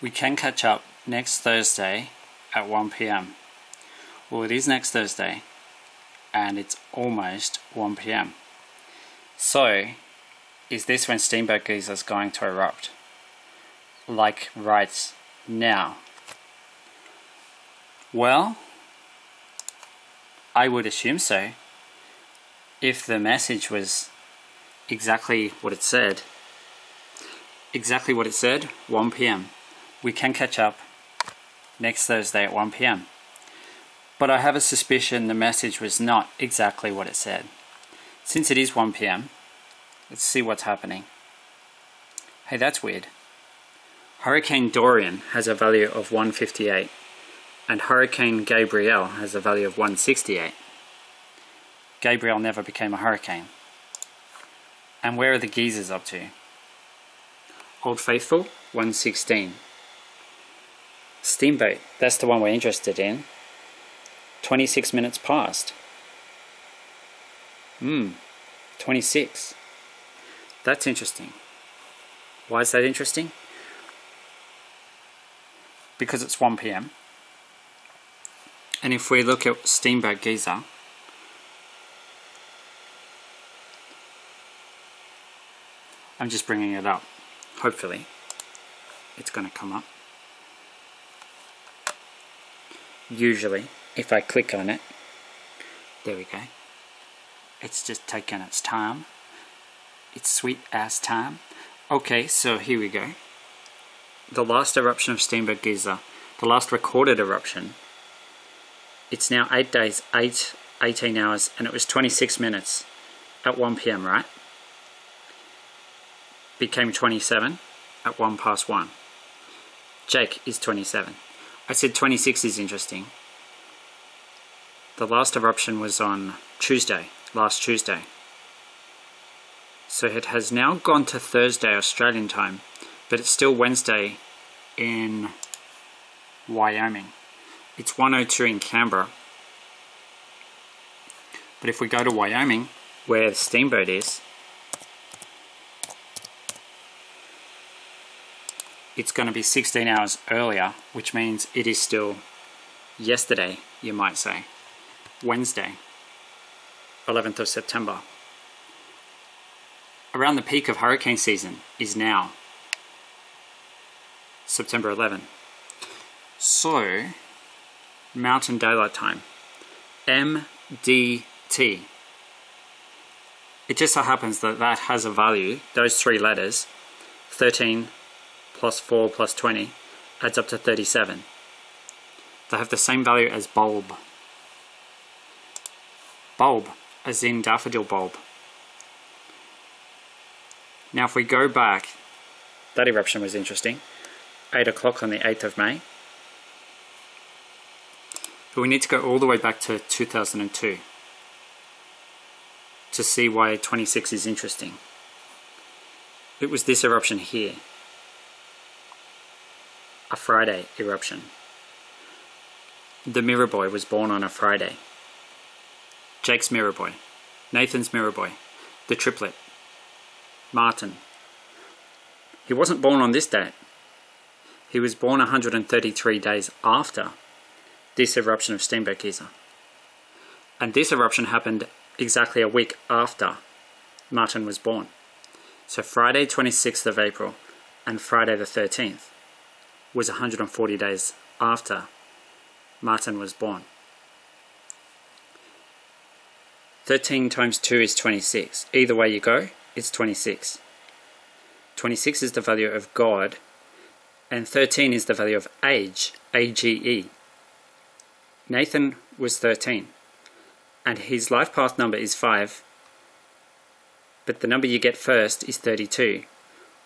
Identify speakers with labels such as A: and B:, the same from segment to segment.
A: We can catch up next Thursday at 1 pm. Well, it is next Thursday, and it's almost 1 pm. So, is this when Steamboat Geyser is going to erupt? Like right now? Well, I would assume so. If the message was exactly what it said, exactly what it said, 1 pm. We can catch up next Thursday at 1 pm. But I have a suspicion the message was not exactly what it said. Since it is 1 pm, let's see what's happening. Hey, that's weird. Hurricane Dorian has a value of 158 and Hurricane Gabrielle has a value of 168. Gabrielle never became a hurricane. And where are the geysers up to? Old Faithful, 116. Steamboat, that's the one we're interested in. 26 minutes past. Hmm, 26. That's interesting. Why is that interesting? Because it's 1 p.m. And if we look at Steamboat Geyser, I'm just bringing it up. Hopefully, it's going to come up. Usually, if I click on it, there we go. It's just taking its time. It's sweet ass time. Okay, so here we go. The last eruption of Steamboat Geyser, uh, the last recorded eruption, it's now 8 days, 8, 18 hours, and it was 26 minutes at 1 p.m., right? Became 27 at 1 past 1. Jake is 27. I said 26 is interesting. The last eruption was on Tuesday, last Tuesday. So it has now gone to Thursday Australian time, but it's still Wednesday in Wyoming. It's 102 in Canberra. But if we go to Wyoming, where the steamboat is, it's going to be 16 hours earlier, which means it is still yesterday, you might say. Wednesday, 11th of September. Around the peak of hurricane season is now, September 11. So, Mountain Daylight Time. MDT. It just so happens that that has a value, those three letters, 13 plus 4 plus 20, adds up to 37. They have the same value as bulb. Bulb, as in daffodil bulb. Now if we go back, that eruption was interesting. 8 o'clock on the 8th of May. But we need to go all the way back to 2002 to see why 26 is interesting. It was this eruption here. A Friday eruption. The Mirror Boy was born on a Friday. Jake's Mirror Boy. Nathan's Mirror Boy. The triplet. Martan. He wasn't born on this date. He was born 133 days after this eruption of Steamboat Geyser. And this eruption happened exactly a week after Martan was born. So Friday 26th of April and Friday the 13th was 140 days after Martan was born. 13 times 2 is 26. Either way you go, it's 26. 26 is the value of God, and 13 is the value of age, A-G-E. Nathan was 13 and his life path number is 5 but the number you get first is 32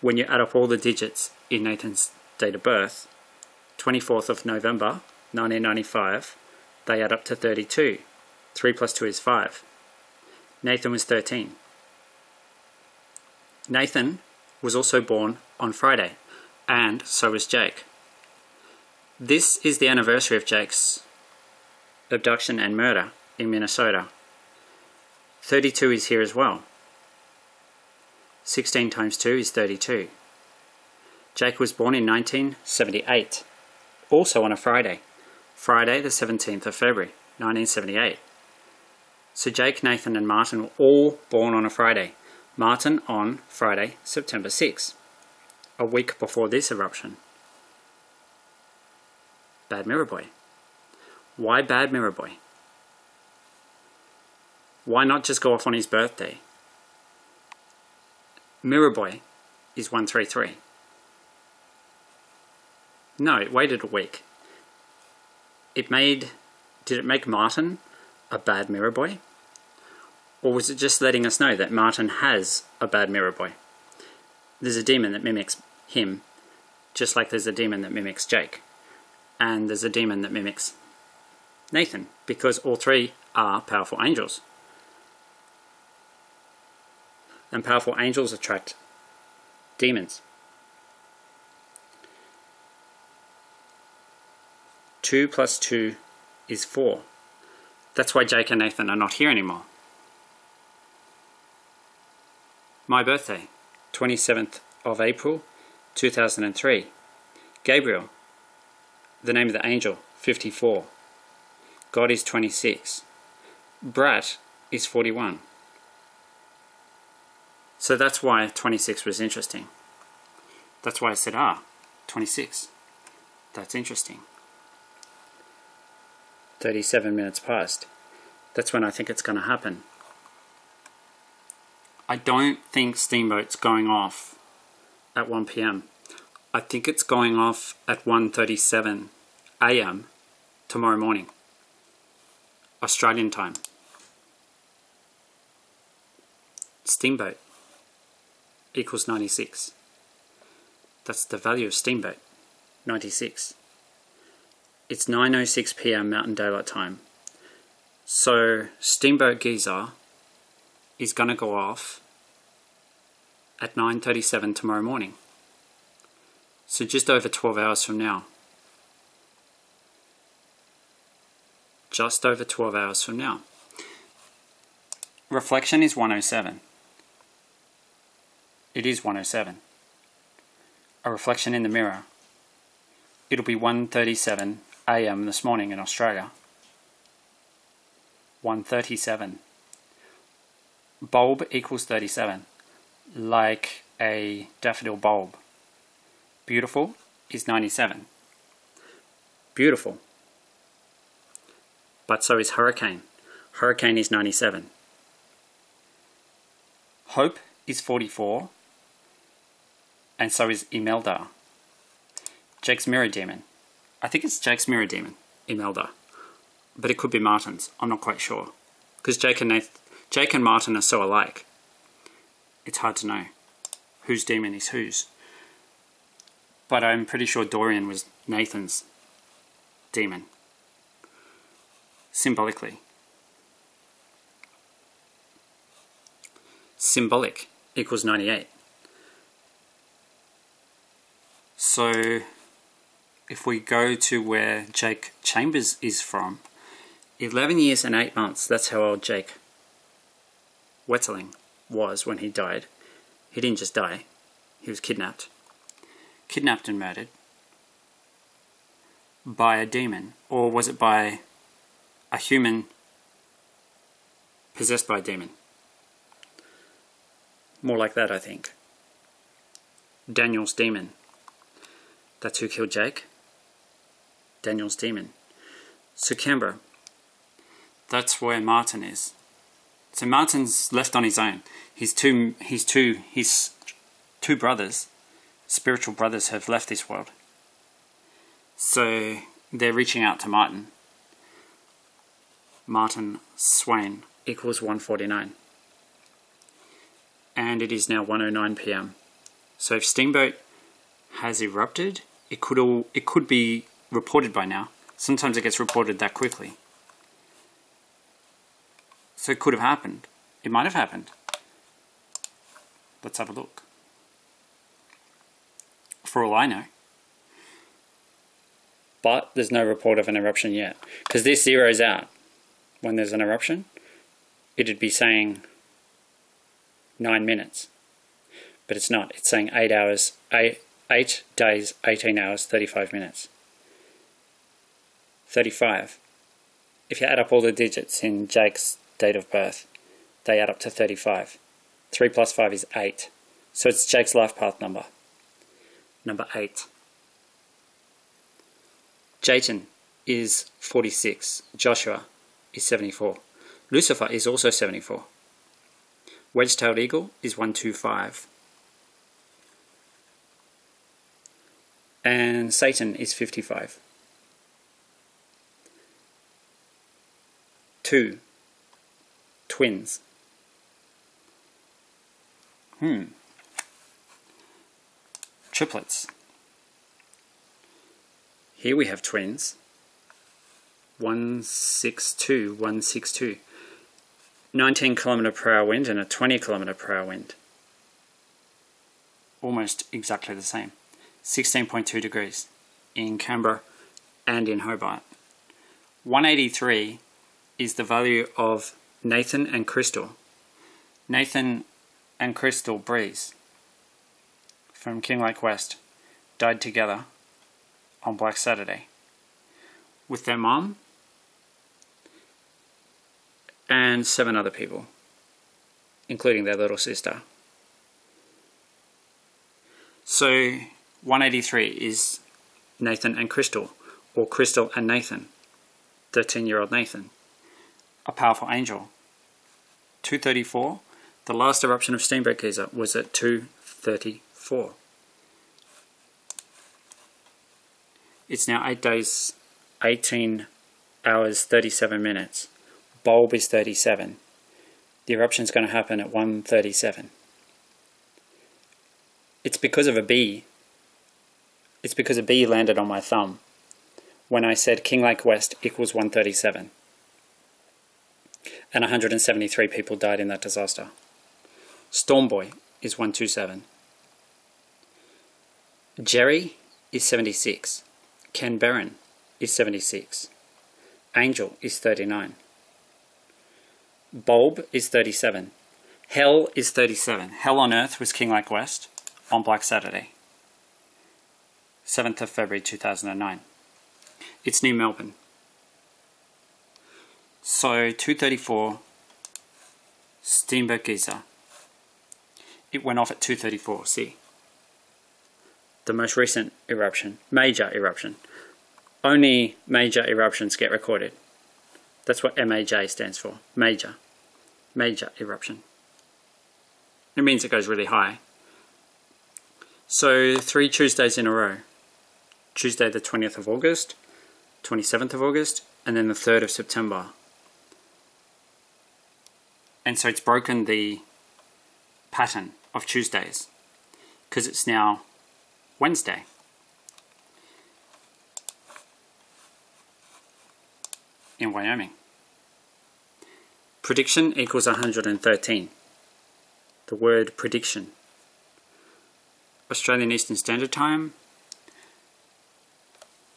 A: when you add up all the digits in Nathan's date of birth 24th of November 1995 they add up to 32 3 plus 2 is 5 Nathan was 13 Nathan was also born on Friday and so was Jake this is the anniversary of Jake's abduction and murder in Minnesota. 32 is here as well. 16 times 2 is 32. Jake was born in 1978, also on a Friday, Friday the 17th of February, 1978. So Jake, Nathan, and Martan were all born on a Friday. Martan on Friday, September 6, a week before this eruption. Bad Mirror Boy. Why Bad Mirror Boy? Why not just go off on his birthday? Mirror Boy is 133. No, it waited a week. It made. Did it make Martan a bad mirror boy? Or was it just letting us know that Martan has a bad mirror boy? There's a demon that mimics him, just like there's a demon that mimics Jake. And there's a demon that mimics Nathan, because all three are powerful angels. And powerful angels attract demons. 2 plus 2 is 4. That's why Jake and Nathan are not here anymore. My birthday, 27th of April 2003. Gabriel, the name of the angel, 54. God is 26. Brat is 41. So that's why 26 was interesting. That's why I said, ah, 26. That's interesting. 37 minutes past. That's when I think it's going to happen. I don't think Steamboat's going off at 1 p.m. I think it's going off at 1.37 a.m. tomorrow morning. Australian time. Steamboat equals 96. That's the value of Steamboat, 96 it's 9.06 p.m. Mountain Daylight Time. So Steamboat Geyser is going to go off at 9.37 tomorrow morning. So just over 12 hours from now. Just over 12 hours from now. Reflection is 107. It is 107. A reflection in the mirror. It'll be 137 a.m. this morning in Australia. 137. Bulb equals 37, like a daffodil bulb. Beautiful is 97. Beautiful. But so is hurricane. Hurricane is 97. Hope is 44. And so is Imelda. Jake's Mirror Demon. I think it's Jake's Mirror Demon, Imelda. But it could be Martan's. I'm not quite sure. Because Jake and Jake and Martan are so alike. It's hard to know whose demon is whose. But I'm pretty sure Dorian was Nathan's demon. Symbolically. Symbolic equals 98. So if we go to where Jake Chambers is from, 11 years and 8 months, that's how old Jake Wetterling was when he died. He didn't just die, he was kidnapped. Kidnapped and murdered by a demon, or was it by a human possessed by a demon? More like that, I think. Daniel's demon. That's who killed Jake. Daniel's demon. So Canberra, that's where Martan is. So Martan's left on his own. His two, his two, his two brothers, spiritual brothers, have left this world. So they're reaching out to Martan. Martan Swain equals 149. And it is now 109 p.m. So if Steamboat has erupted, it could all it could be reported by now. Sometimes it gets reported that quickly. So it could have happened. It might have happened. Let's have a look. For all I know. But there's no report of an eruption yet. Because this zeroes out when there's an eruption. It'd be saying nine minutes. But it's not. It's saying eight hours, eight, 8 days, 18 hours, 35 minutes. 35. If you add up all the digits in Jake's date of birth, they add up to 35. 3 plus 5 is 8. So it's Jake's life path number. Number 8. Jayton is 46. Joshua is 74. Lucifer is also 74. Wedge-tailed eagle is 125. And Satan is 55. 2. Twins. Hmm. Triplets. Here we have twins. 162, 162. 19 kilometer per hour wind and a 20 kilometer per hour wind. Almost exactly the same. 16.2 degrees in Canberra and in Hobart. 183 is the value of Nathan and Crystal. Nathan and Crystal Breeze from Kinglake West died together on Black Saturday with their mom and seven other people, including their little sister. So 183 is Nathan and Crystal, or Crystal and Nathan, 13 year old Nathan, a powerful angel. 234, the last eruption of Steamboat Geyser was at 234. It's now 8 days, 18 hours, 37 minutes. Bulb is 37. The eruption is going to happen at 137. It's because of a bee. It's because a bee landed on my thumb when I said Kinglake West equals 137. And 173 people died in that disaster. Stormboy is 127. Jerry is 76. Ken Barron is 76. Angel is 39. Bulb is 37. Hell is 37. Hell on Earth was King Kinglake West on Black Saturday, 7th of February 2009. It's near Melbourne. So 234 Steamboat Geyser. It went off at 234 C. The most recent eruption, major eruption. Only major eruptions get recorded. That's what MAJ stands for, major major eruption. It means it goes really high. So three Tuesdays in a row. Tuesday the 20th of August, 27th of August, and then the 3rd of September. And so it's broken the pattern of Tuesdays because it's now Wednesday. In Wyoming. Prediction equals 113. The word prediction. Australian Eastern Standard Time.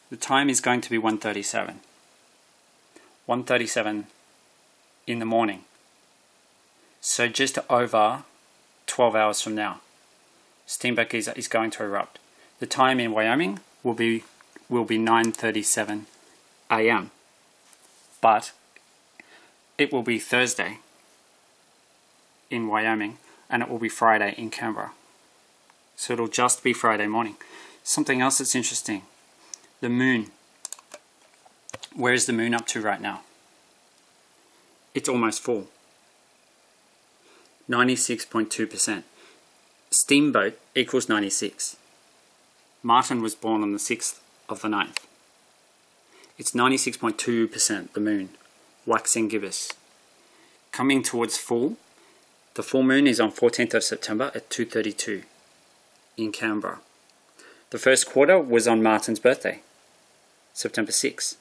A: The time is going to be 1.37. 1.37 in the morning. So just over 12 hours from now, Steamboat Geyser is going to erupt. The time in Wyoming will be will be 9:37 a.m. But it will be Thursday in Wyoming and it will be Friday in Canberra. So it'll just be Friday morning. Something else that's interesting the moon. Where is the moon up to right now? It's almost full. 96.2%. Steamboat equals 96. Martan was born on the 6th of the 9th. It's 96.2% the moon waxing gibbous. Coming towards full, the full moon is on 14th of September at 2.32 in Canberra. The first quarter was on Martan's birthday, September 6.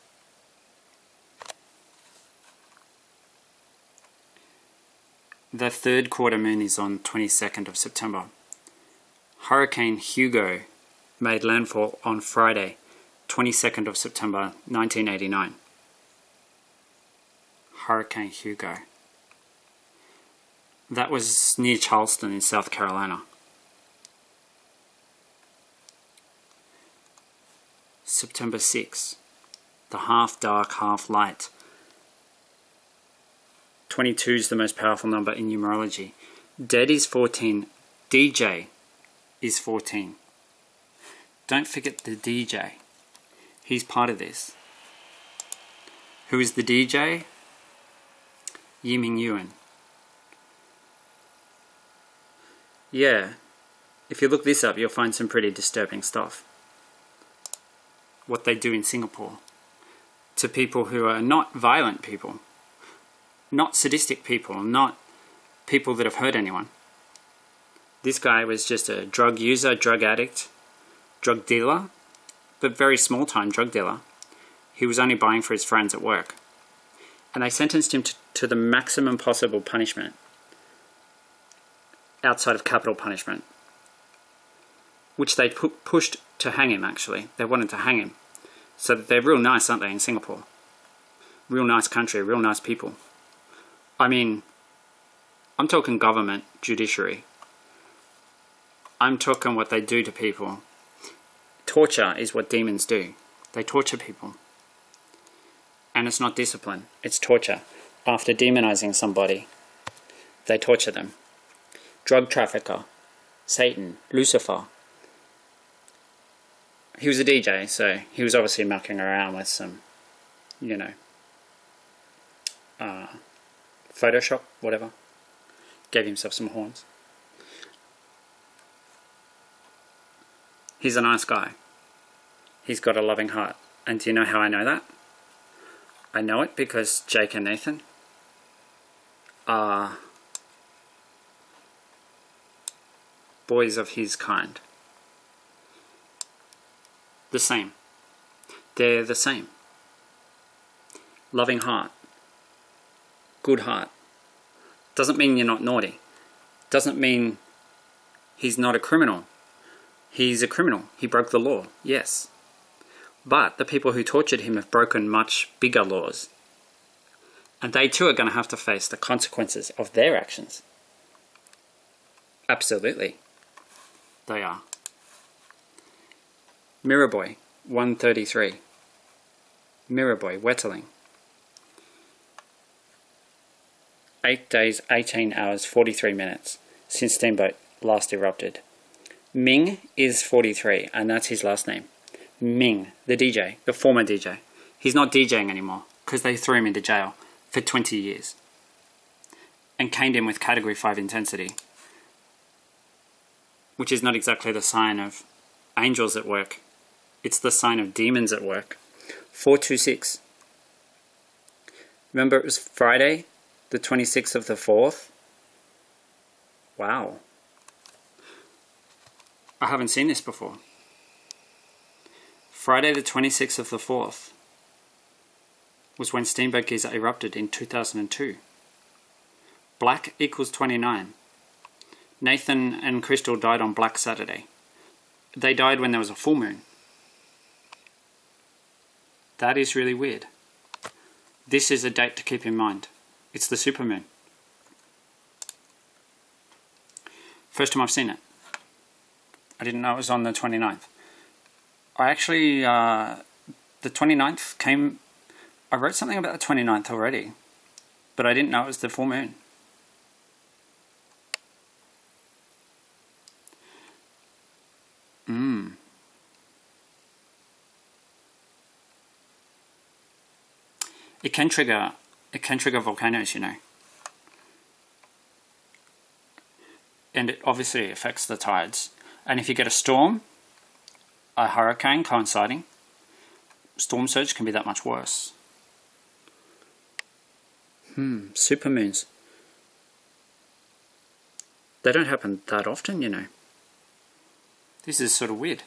A: The third quarter moon is on 22nd of September. Hurricane Hugo made landfall on Friday, 22nd of September 1989. Hurricane Hugo. That was near Charleston in South Carolina. September 6. The half dark, half light. 22 is the most powerful number in numerology. Dead is 14. DJ is 14. Don't forget the DJ. He's part of this. Who is the DJ? Yiming Yuan. Yeah, if you look this up, you'll find some pretty disturbing stuff. What they do in Singapore to people who are not violent people, not sadistic people, not people that have hurt anyone. This guy was just a drug user, drug addict, drug dealer, but very small time drug dealer. He was only buying for his friends at work. And they sentenced him to, to the maximum possible punishment outside of capital punishment, which they pu pushed to hang him actually. They wanted to hang him. So they're real nice, aren't they, in Singapore? Real nice country, real nice people. I mean, I'm talking government, judiciary. I'm talking what they do to people. Torture is what demons do. They torture people. And it's not discipline, it's torture. After demonizing somebody, they torture them. Drug trafficker, Satan, Lucifer. He was a DJ, so he was obviously mucking around with some, you know, uh, Photoshop, whatever. Gave himself some horns. He's a nice guy. He's got a loving heart. And do you know how I know that? I know it because Jake and Nathan are boys of his kind. The same. They're the same. Loving heart. Good heart. Doesn't mean you're not naughty. Doesn't mean he's not a criminal. He's a criminal. He broke the law, yes. But the people who tortured him have broken much bigger laws. And they too are going to have to face the consequences of their actions. Absolutely. They are. Mirrorboy, 133. Mirrorboy, Wetterling. 8 days, 18 hours, 43 minutes since Steamboat last erupted. Ming is 43, and that's his last name. Ming, the DJ, the former DJ. He's not DJing anymore because they threw him into jail for 20 years and caned him with category 5 intensity, which is not exactly the sign of angels at work, it's the sign of demons at work. 426. Remember, it was Friday, the 26th of the 4th? Wow. I haven't seen this before. Friday the 26th of the 4th was when Steamboat Geyser erupted in 2002. Black equals 29. Nathan and Crystal died on Black Saturday. They died when there was a full moon. That is really weird. This is a date to keep in mind. It's the supermoon. First time I've seen it. I didn't know it was on the 29th. I actually, uh, the 29th came, I wrote something about the 29th already, but I didn't know it was the full moon. Mmm. It can trigger, it can trigger volcanoes, you know. And it obviously affects the tides. And if you get a storm, a hurricane coinciding, storm surge can be that much worse. Hmm, supermoons. They don't happen that often, you know. This is sort of weird.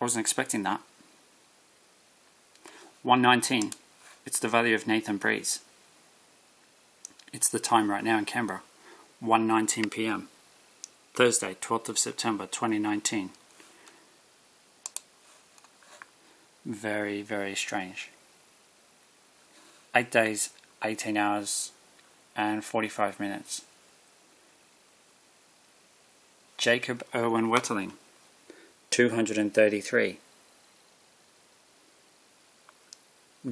A: I wasn't expecting that. 119. It's the value of Nathan Breeze. It's the time right now in Canberra. 1.19 p.m. Thursday, 12th of September 2019. Very, very strange. 8 days, 18 hours, and 45 minutes. Jacob Irwin Wetterling, 233.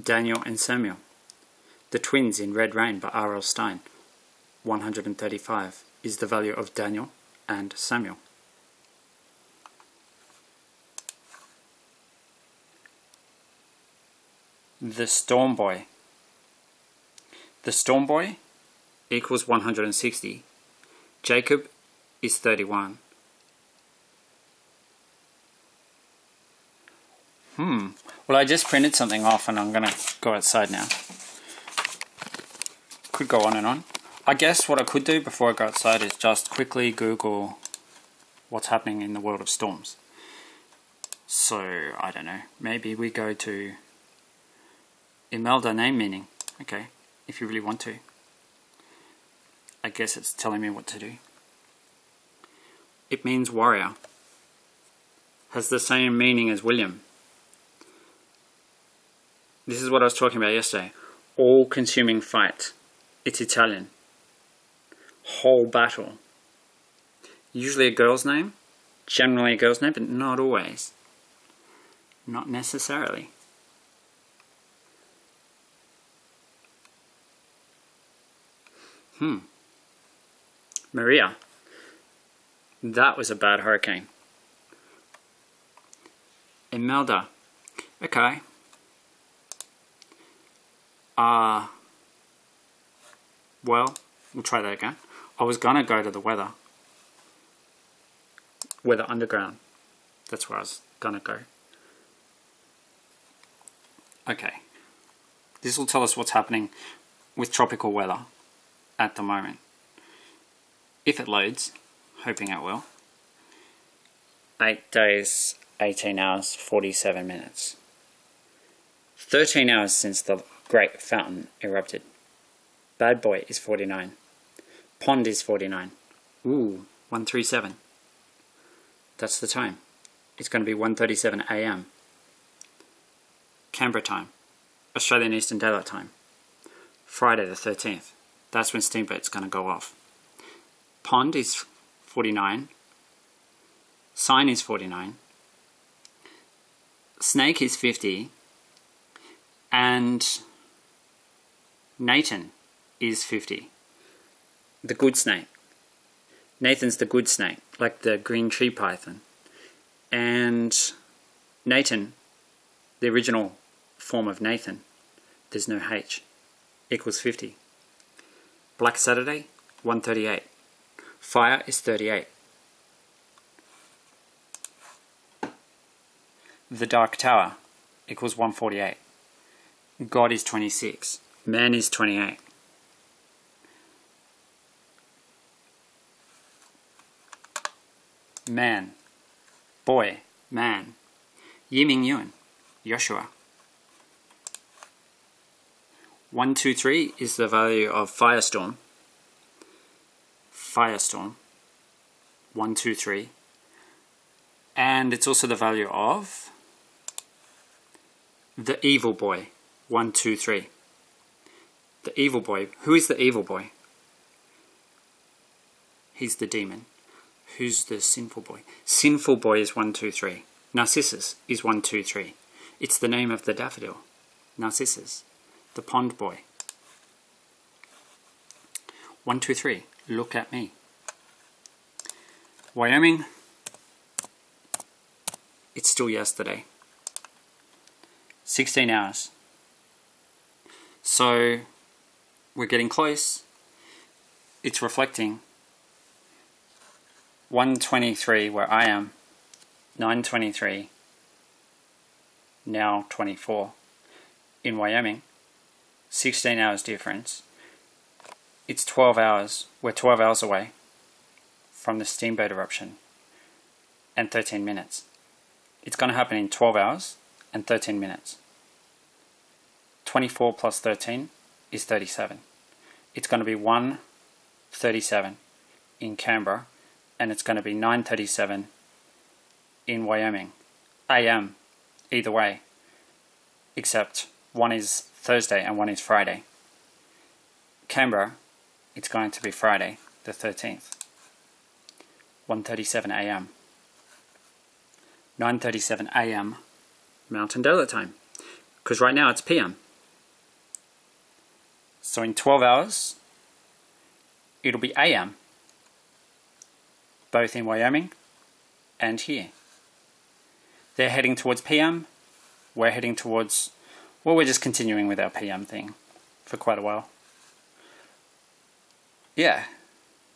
A: Daniel and Samuel. The Twins in Red Rain by R.L. Stine, 135 is the value of Daniel and Samuel. The Storm Boy. The Storm Boy equals 160. Jacob is 31. Hmm. Well, I just printed something off and I'm going to go outside now. Could go on and on. I guess what I could do before I go outside is just quickly Google what's happening in the world of storms. So, I don't know. Maybe we go to Imelda name meaning. Okay, if you really want to. I guess it's telling me what to do. It means warrior. Has the same meaning as William. This is what I was talking about yesterday. All-consuming fight. It's Italian. Whole battle. Usually a girl's name. Generally a girl's name, but not always. Not necessarily. Hmm. Maria. That was a bad hurricane. Imelda. Okay. Uh, well, we'll try that again. I was gonna go to the weather. Weather Underground. That's where I was gonna go. Okay. This will tell us what's happening with tropical weather at the moment. If it loads, hoping it will. 8 days, 18 hours, 47 minutes. 13 hours since the Great Fountain erupted. Bad Boy is 49. Pond is 49. Ooh, 137. That's the time. It's going to be 1.37 a.m. Canberra time. Australian Eastern Daylight Time. Friday the 13th. That's when Steamboat's going to go off. Pond is 49. Sign is 49. Snake is 50. And Nathan is 50. The good snake. Nathan's the good snake, like the green tree python. And Nathan, the original form of Nathan, there's no H, equals 50. Black Saturday, 138. Fire is 38. The Dark Tower equals 148. God is 26. Man is 28. Man. Boy. Man. Yiming Yuan. Joshua. 123 is the value of Firestorm. Firestorm. 123. And it's also the value of the Evil Boy. 123. The Evil Boy. Who is the Evil Boy? He's the demon. Who's the sinful boy? Sinful boy is 123. Narcissus is 123. It's the name of the daffodil. Narcissus the pond boy. One, two, three, look at me. Wyoming, it's still yesterday. 16 hours. So we're getting close. It's reflecting 123 where I am, 923, now 24 in Wyoming. 16 hours difference. It's 12 hours. We're 12 hours away from the steamboat eruption and 13 minutes. It's going to happen in 12 hours and 13 minutes. 24 plus 13 is 37. It's going to be 137 in Canberra and it's going to be 937 in Wyoming. AM, either way, except one is Thursday and one is Friday. Canberra, it's going to be Friday, the 13th, 1.37 a.m. 9.37 a.m. Mountain Daylight Time. Because right now it's p.m. So in 12 hours, it'll be a.m. Both in Wyoming and here. They're heading towards p.m. We're heading towards, well, we're just continuing with our p.m. thing for quite a while. Yeah,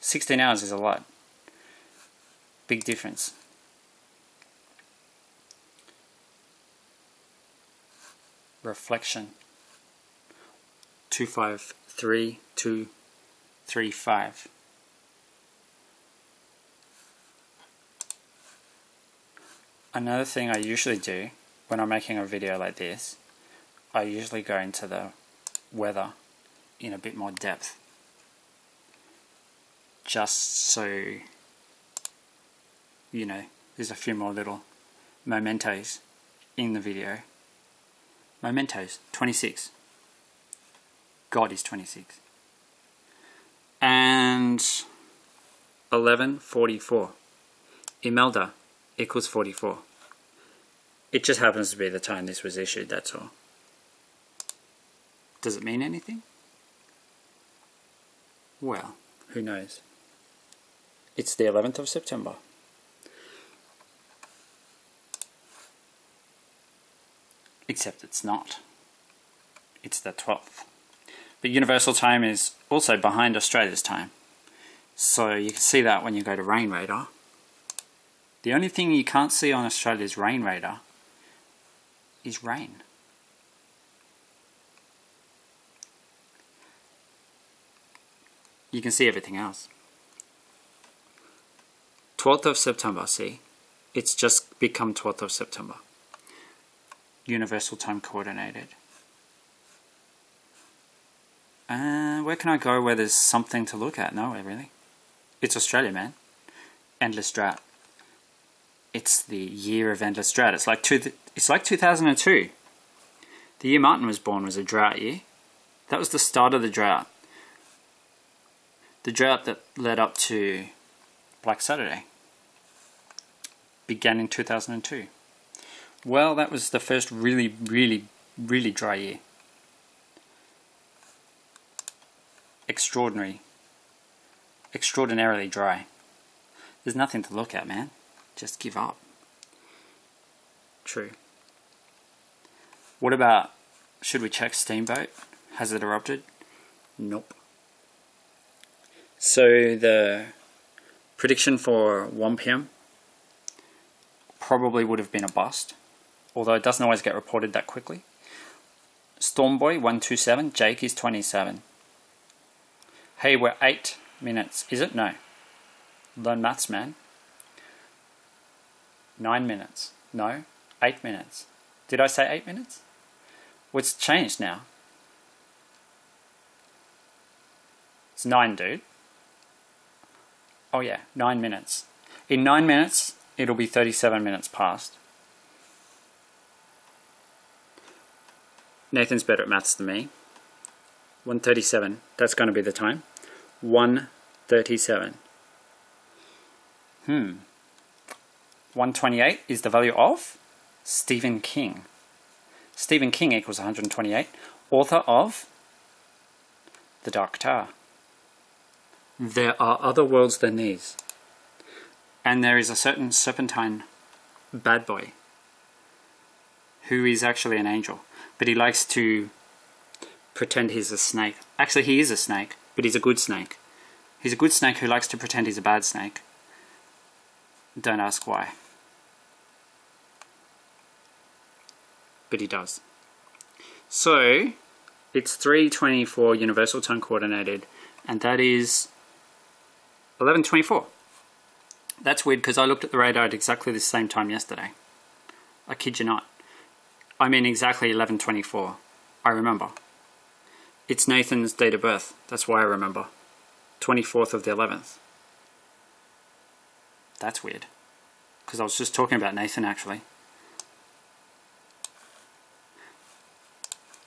A: 16 hours is a lot. Big difference. Reflection. 253235. Another thing I usually do when I'm making a video like this, I usually go into the weather in a bit more depth. Just so, you know, there's a few more little mementos in the video. Mementos, 26. God is 26. And 1144. Imelda equals 44. It just happens to be the time this was issued, that's all. Does it mean anything? Well, who knows? It's the 11th of September. Except it's not. It's the 12th. But Universal Time is also behind Australia's time. So you can see that when you go to Rain Radar. The only thing you can't see on Australia's Rain Radar is rain. You can see everything else. 12th of September, see? It's just become 12th of September. Universal Time Coordinated. Uh, where can I go where there's something to look at? No, really. It's Australia, man. Endless drought. It's the year of endless drought. It's like two. It's like 2002. The year Martan was born was a drought year. That was the start of the drought. The drought that led up to Black Saturday began in 2002. Well, that was the first really, really, really dry year. Extraordinary. Extraordinarily dry. There's nothing to look at, man. Just give up. True. What about, should we check Steamboat? Has it erupted? Nope. So the prediction for 1 p.m. probably would have been a bust, although it doesn't always get reported that quickly. Stormboy 127, Jake is 27. Hey, we're 8 minutes. Is it? No. Learn maths, man. 9 minutes. No. 8 minutes. Did I say 8 minutes? What's changed now? It's 9, dude. Oh yeah, 9 minutes. In 9 minutes, it'll be 37 minutes past. Nathan's better at maths than me. 137, that's going to be the time. 137. Hmm. 128 is the value of Stephen King. Stephen King equals 128, author of The Dark Tower. There are other worlds than these. And there is a certain serpentine bad boy who is actually an angel, but he likes to pretend he's a snake. Actually, he is a snake, but he's a good snake. He's a good snake who likes to pretend he's a bad snake. Don't ask why. but he does. So it's 324 universal time coordinated, and that is 1124. That's weird because I looked at the radar at exactly the same time yesterday. I kid you not. I mean exactly 1124. I remember. It's Nathan's date of birth. That's why I remember. 24th of the 11th. That's weird. Because I was just talking about Nathan actually.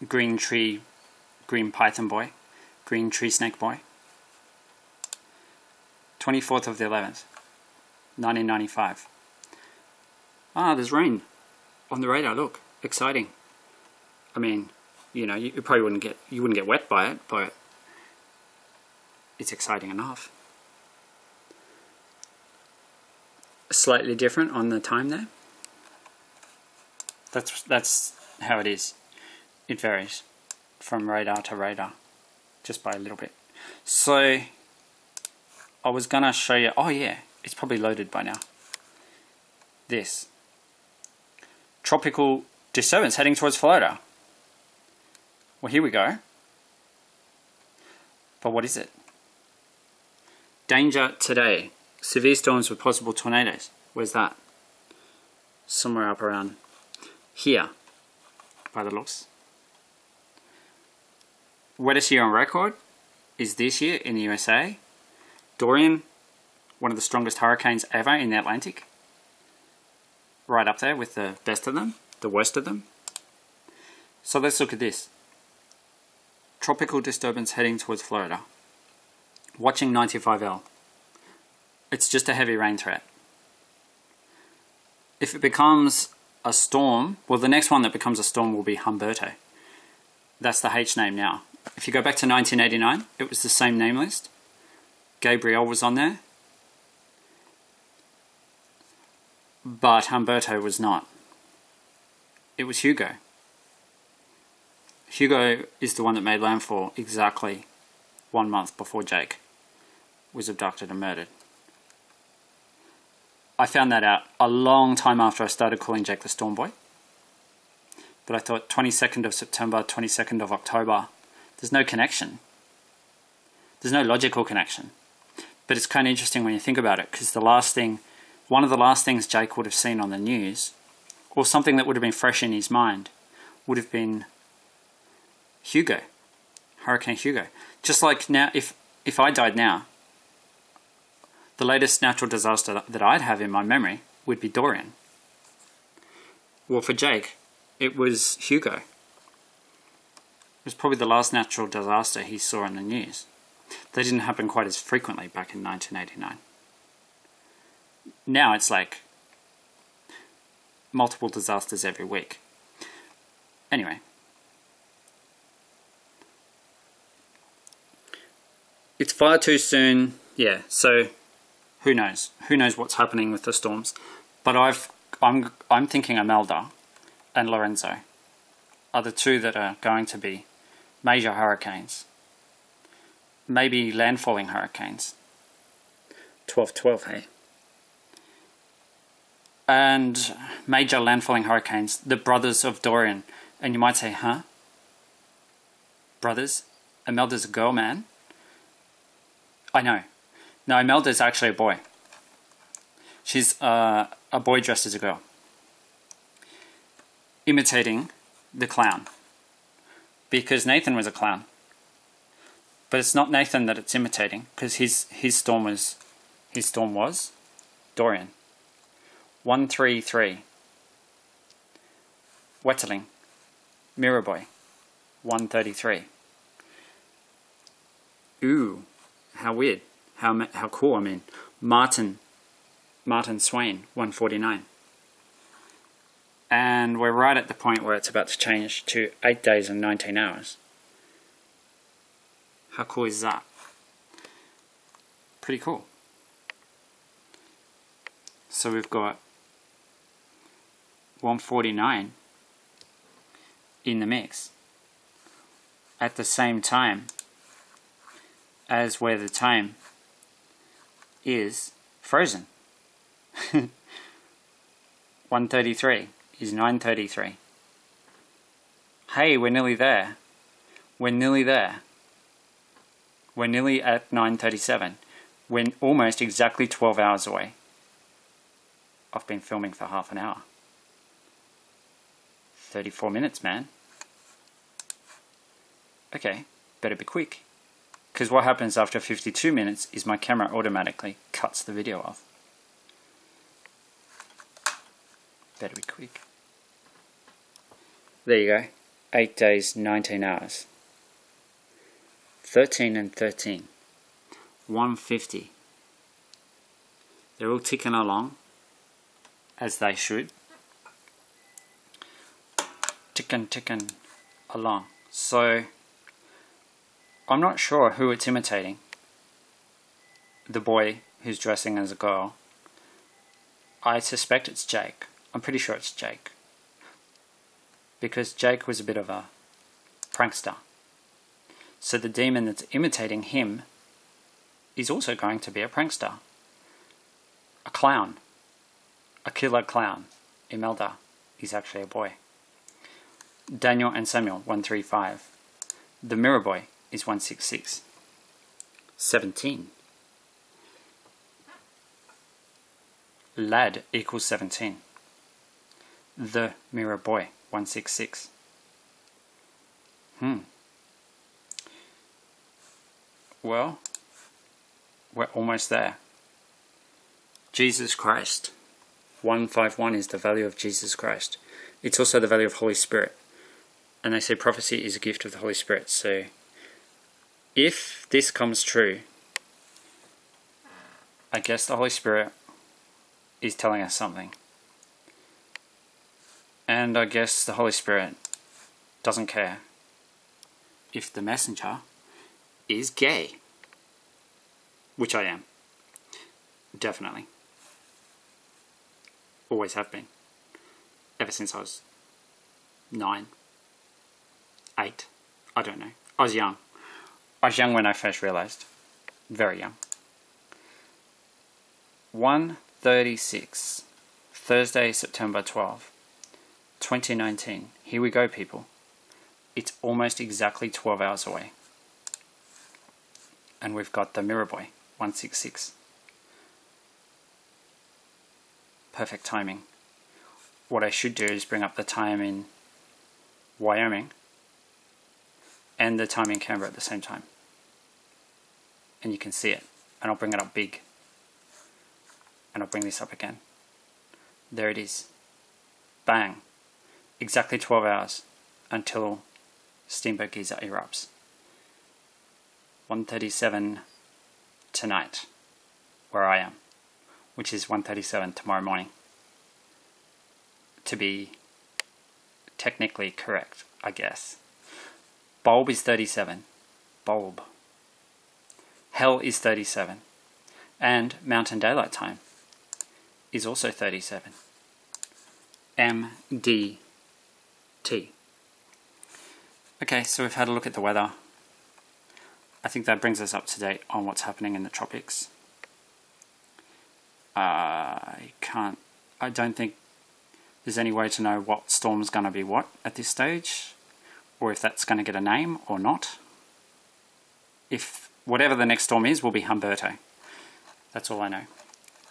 A: green tree, green python boy, green tree snake boy. 24th of the 11th, 1995. Ah, there's rain on the radar. Look, exciting. I mean, you know, you, probably wouldn't get you wouldn't get wet by it, but it's exciting enough. Slightly different on the time there. That's that's how it is. It varies from radar to radar, just by a little bit. So I was gonna show you. Oh yeah, it's probably loaded by now. This tropical disturbance heading towards Florida. Well, here we go. But what is it? Danger today. Severe storms with possible tornadoes. Where's that? Somewhere up around here, by the looks. Wettest year on record is this year in the USA. Dorian, one of the strongest hurricanes ever in the Atlantic. Right up there with the best of them, the worst of them. So let's look at this. Tropical disturbance heading towards Florida. Watching 95L. It's just a heavy rain threat. If it becomes a storm, well the next one that becomes a storm will be Humberto. That's the H name now. If you go back to 1989, it was the same name list. Gabriel was on there. But Humberto was not. It was Hugo. Hugo is the one that made landfall exactly one month before Jake was abducted and murdered. I found that out a long time after I started calling Jake the Storm Boy. But I thought 22nd of September, 22nd of October, there's no connection. There's no logical connection. But it's kind of interesting when you think about it, because the last thing, one of the last things Jake would have seen on the news, or something that would have been fresh in his mind, would have been Hugo, Hurricane Hugo. Just like now, if if I died now, the latest natural disaster that I'd have in my memory would be Dorian. Well, for Jake, it was Hugo. It was probably the last natural disaster he saw in the news. They didn't happen quite as frequently back in 1989. Now it's like multiple disasters every week. Anyway, It's far too soon. Yeah, so who knows? Who knows what's happening with the storms? But I've I'm I'm thinking Imelda and Lorenzo are the two that are going to be major hurricanes. Maybe landfalling hurricanes. 12 12, hey. And major landfalling hurricanes, the brothers of Dorian. And you might say, huh? Brothers? Imelda's a girl, man. I know. No, is actually a boy. She's uh, a boy dressed as a girl. Imitating the clown. Because Nathan was a clown. But it's not Nathan that it's imitating, because his, his storm was his storm was Dorian. 133. Wetterling. Mirror Boy. 133. Ooh how weird, how how cool. I mean, Martan, Martan Swain, 149. And we're right at the point where it's about to change to 8 days and 19 hours. How cool is that? Pretty cool. So we've got 149 in the mix. At the same time, as where the time is frozen. 133 is 933. Hey, we're nearly there. We're nearly there. We're nearly at 937. We're almost exactly 12 hours away. I've been filming for half an hour. 34 minutes, man. Okay, better be quick. Because what happens after 52 minutes is my camera automatically cuts the video off. Better be quick. There you go. 8 days, 19 hours. 13 and 13. 150. They're all ticking along, as they should. ticking, ticking along. So I'm not sure who it's imitating. The boy who's dressing as a girl. I suspect it's Jake. I'm pretty sure it's Jake. Because Jake was a bit of a prankster. So the demon that's imitating him is also going to be a prankster. A clown. A killer clown. Imelda is actually a boy. Daniel and Samuel 135. The Mirror Boy is 166. 17. Lad equals 17. The Mirror Boy 166. Hmm. Well, we're almost there. Jesus Christ. 151 is the value of Jesus Christ. It's also the value of Holy Spirit. And they say prophecy is a gift of the Holy Spirit. So if this comes true, I guess the Holy Spirit is telling us something. And I guess the Holy Spirit doesn't care if the messenger is gay. Which I am. Definitely. Always have been. Ever since I was nine, eight. I don't know. I was young. I was young when I first realised. Very young. 136. Thursday, September 12, 2019. Here we go, people. It's almost exactly 12 hours away. And we've got the Mirror Boy, 166. Perfect timing. What I should do is bring up the time in Wyoming and the time in Canberra at the same time. And you can see it. And I'll bring it up big. And I'll bring this up again. There it is. Bang. Exactly 12 hours until Steamboat Geyser erupts. 137 tonight, where I am, which is 137 tomorrow morning. To be technically correct, I guess. Bulb is 37. Bulb. Hell is 37. And Mountain Daylight Time is also 37. MDT. Okay, so we've had a look at the weather. I think that brings us up to date on what's happening in the tropics. I can't, I don't think there's any way to know what storm's going to be what at this stage, or if that's going to get a name or not. If whatever the next storm is will be Humberto. That's all I know.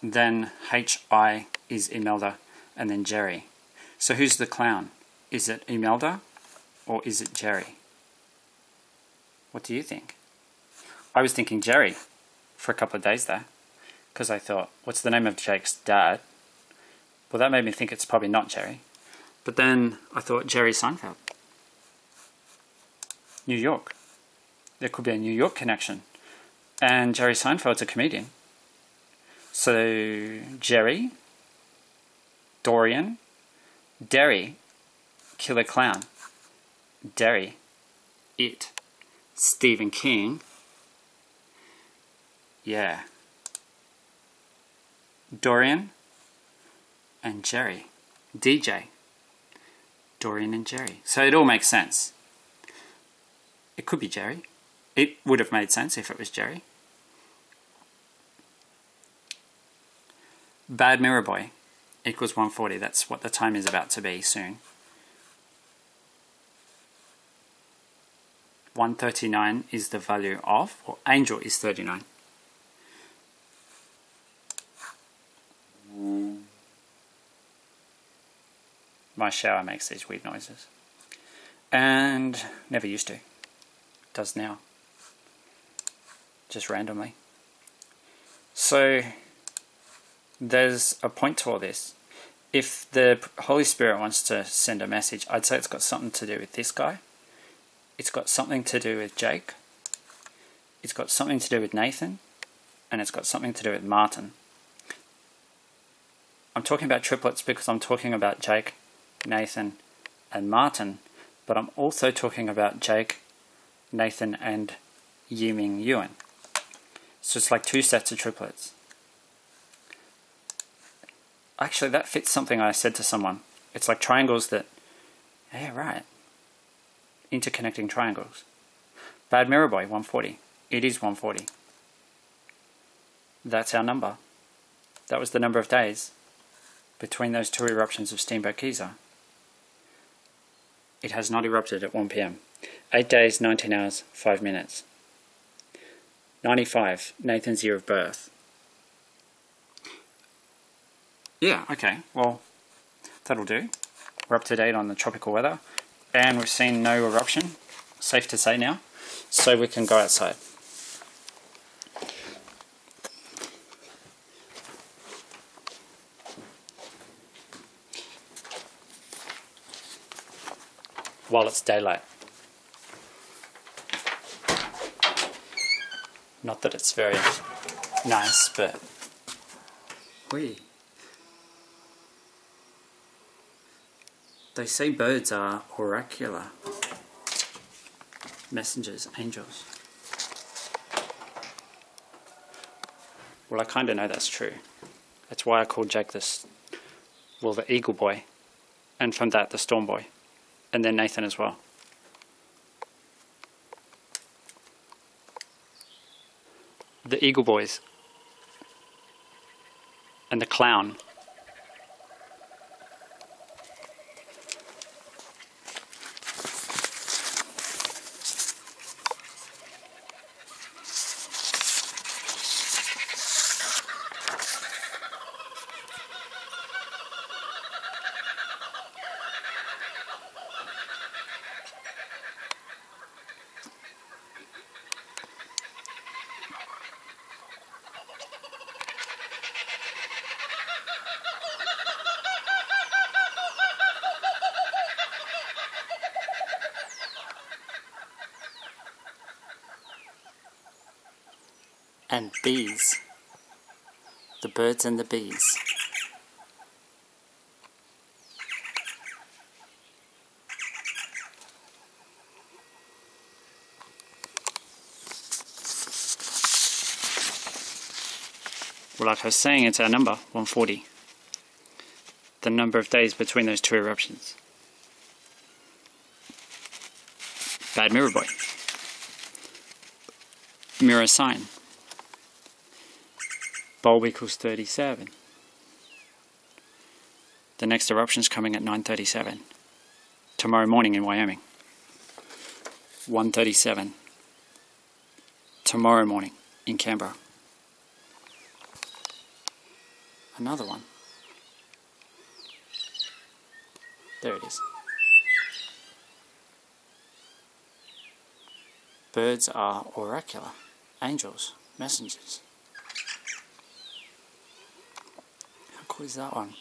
A: Then HI is Imelda, and then Jerry. So who's the clown? Is it Imelda or is it Jerry? What do you think? I was thinking Jerry for a couple of days there because I thought, what's the name of Jake's dad? Well, that made me think it's probably not Jerry. But then I thought Jerry Seinfeld. New York. There could be a New York connection. And Jerry Seinfeld's a comedian. So, Jerry, Dorian, Derry, Killer Clown, Derry, It, Stephen King, yeah. Dorian and Jerry. DJ. Dorian and Jerry. So it all makes sense. It could be Jerry. It would have made sense if it was Jerry. Bad Mirror Boy equals 140. That's what the time is about to be soon. 139 is the value of, or angel is 39. My shower makes these weird noises. And never used to. Does now. Just randomly. So there's a point to all this. If the Holy Spirit wants to send a message, I'd say it's got something to do with this guy. It's got something to do with Jake. It's got something to do with Nathan. And it's got something to do with Martan. I'm talking about triplets because I'm talking about Jake, Nathan, and Martan, but I'm also talking about Jake, Nathan, and Yiming Yuan. So it's like two sets of triplets. Actually, that fits something I said to someone. It's like triangles that, yeah, right. Interconnecting triangles. Bad Mirror Boy, 140. It is 140. That's our number. That was the number of days between those two eruptions of Steamboat Geyser. It has not erupted at 1 pm. 8 days, 19 hours, 5 minutes. 95, Nathan's year of birth. Yeah, okay, well, that'll do. We're up to date on the tropical weather, and we've seen no eruption, safe to say now, so we can go outside. While it's daylight. Not that it's very nice, but we. They say birds are oracular messengers, angels. Well, I kind of know that's true. That's why I called Jack this, well, the Eagle Boy, and from that, the Storm Boy, and then Nathan as well. The Eagle Boys and the Clown. and bees. The birds and the bees. Well, like I was saying, it's our number, 140. The number of days between those two eruptions. Bad mirror boy. Mirror sign. Bulb equals 37. The next eruption is coming at 9.37. Tomorrow morning in Wyoming. 1.37. Tomorrow morning in Canberra. Another one. There it is. Birds are oracular, angels, messengers. Is that one?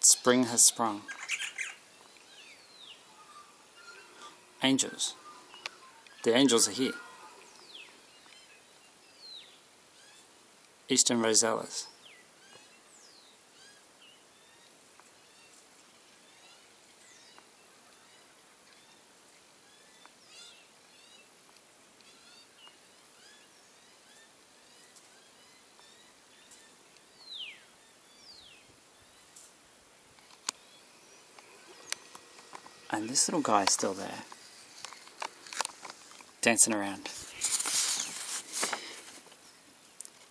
A: Spring has sprung. Angels. The angels are here. Eastern rosellas. And this little guy is still there. Dancing around.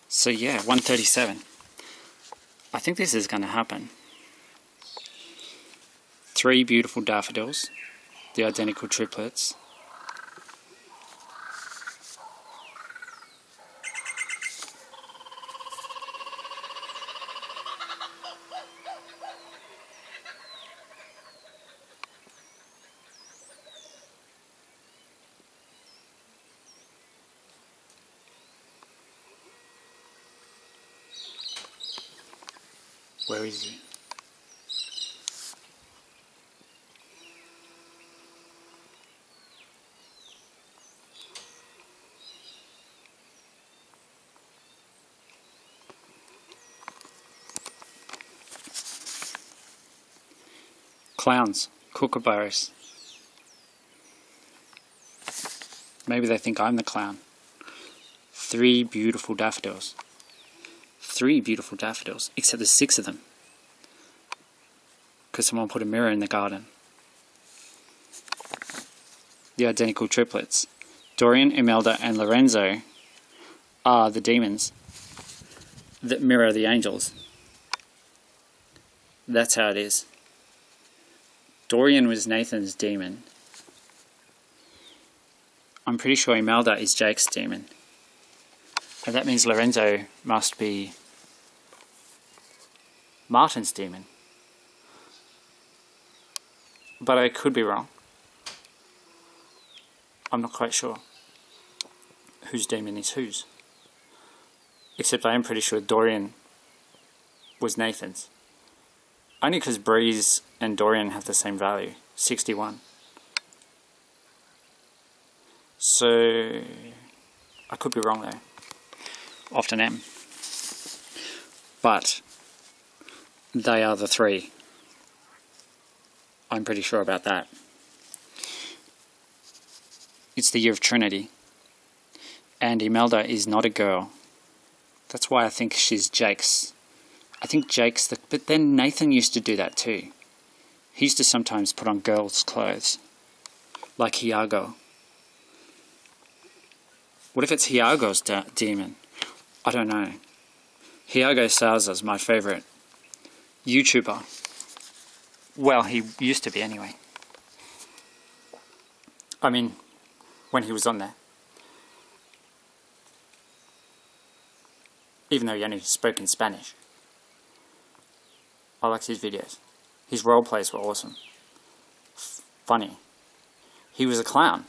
A: So yeah, 137. I think this is going to happen. Three beautiful daffodils, the identical triplets. Where is he? Clowns, kookaburras. Maybe they think I'm the clown. Three beautiful daffodils. Three beautiful daffodils, except there's six of them. Because someone put a mirror in the garden. The identical triplets. Dorian, Imelda, and Lorenzo are the demons that mirror the angels. That's how it is. Dorian was Nathan's demon. I'm pretty sure Imelda is Jake's demon. And that means Lorenzo must be Martan's demon. But I could be wrong. I'm not quite sure whose demon is whose. Except I am pretty sure Dorian was Nathan's. Only because Breeze and Dorian have the same value, 61. So, I could be wrong though. Often am. But, they are the three. I'm pretty sure about that. It's the year of Trinity. And Imelda is not a girl. That's why I think she's Jake's. I think Jake's the. But then Nathan used to do that too. He used to sometimes put on girls' clothes. Like Iago. What if it's Iago's de demon? I don't know. Iago Souza's my favourite YouTuber. Well, he used to be anyway. I mean, when he was on there. Even though he only spoke in Spanish. I liked his videos. His role plays were awesome. F funny. He was a clown.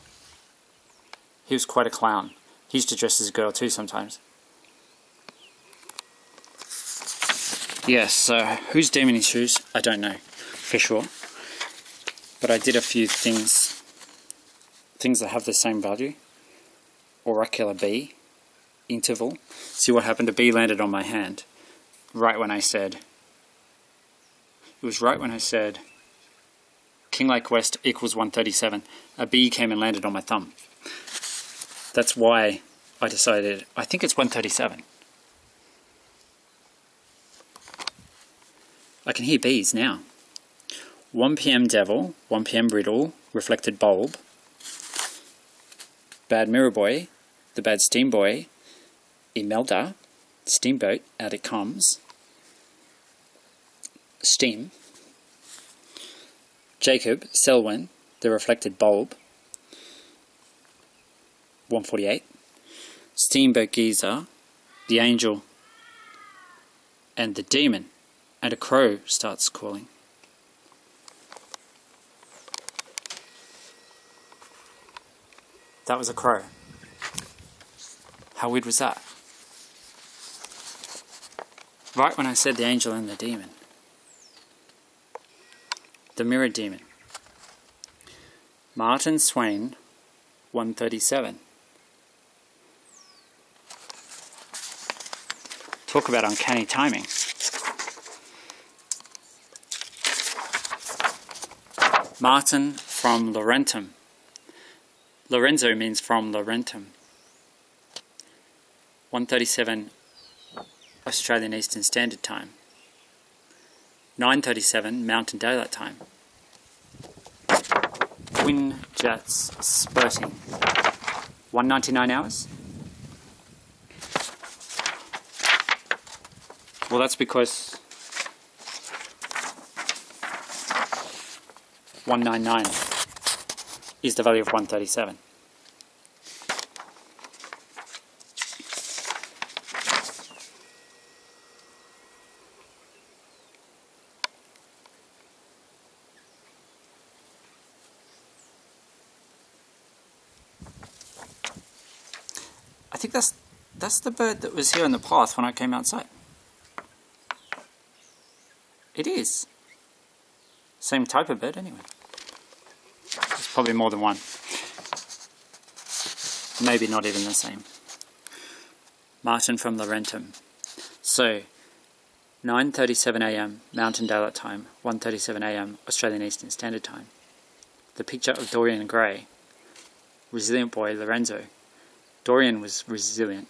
A: He was quite a clown. He used to dress as a girl too sometimes. Yes, so who's demon is whose? I don't know for sure. But I did a few things, things that have the same value. Oracular B, interval. See what happened? A B landed on my hand right when I said, it was right when I said Kinglake West equals 137. A bee came and landed on my thumb. That's why I decided, I think it's 137. I can hear bees now. 1 p.m. Devil, 1 p.m. Riddle, Reflected Bulb, Bad Mirror Boy, The Bad Steam Boy, Imelda, Steamboat, Out It Comes, Steam, Jacob, Selwynne, The Reflected Bulb, 148, Steamboat Geyser, The Angel, and the Demon, and a crow starts calling. That was a crow. How weird was that? Right when I said the angel and the demon. The mirror demon. Martan Swain, 137. Talk about uncanny timing. Martan from Laurentum. Lorenzo means from Laurentum. 137 Australian Eastern Standard Time. 9.37 Mountain Daylight Time. Wind jets spurting. 199 hours? Well, that's because 199 is the value of 137. I think that's the bird that was here in the path when I came outside. It is. Same type of bird anyway. There's probably more than one. Maybe not even the same. Martan from Laurentum. So, 9.37am Mountain Daylight Time, 1.37am Australian Eastern Standard Time. The picture of Dorian Gray. Resilient boy Lorenzo. Dorian was resilient.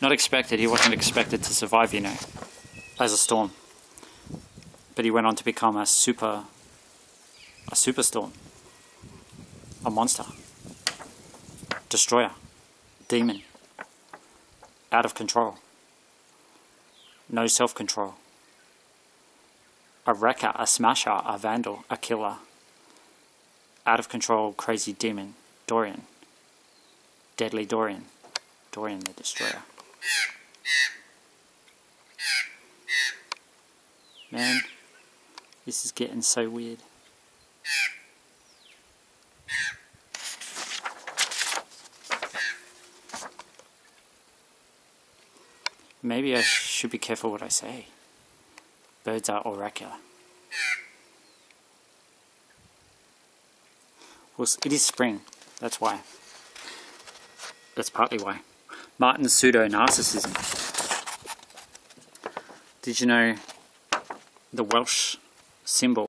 A: Not expected, he wasn't expected to survive, you know, as a storm. But he went on to become a super, a superstorm. A monster. Destroyer. Demon. Out of control no self control. A wrecker, a smasher, a vandal, a killer. Out of control, crazy demon, Dorian. Deadly Dorian. Dorian the Destroyer. Man, this is getting so weird. Maybe I should be careful what I say. Birds are oracular. Well, it is spring, that's why. That's partly why. Martan's pseudo-narcissism. Did you know the Welsh symbol